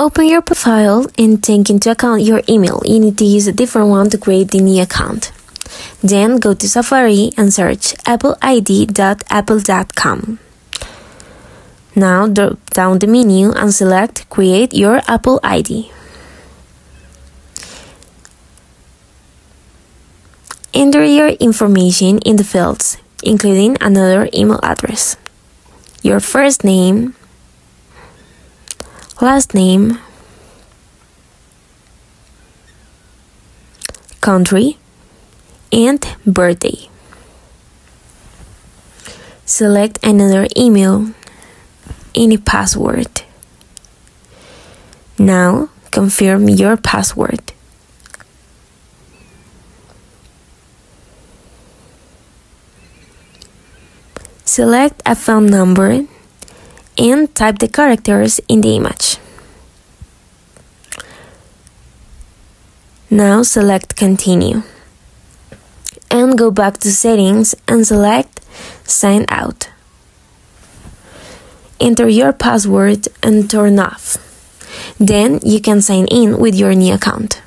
Open your profile and take into account your email. You need to use a different one to create the new account. Then go to Safari and search appleid.apple.com. Now drop down the menu and select Create your Apple ID. Enter your information in the fields, including another email address, your first name, last name, country, and birthday. Select another email any password. Now confirm your password. Select a phone number and type the characters in the image. Now select continue and go back to settings and select sign out. Enter your password and turn off. Then you can sign in with your new account.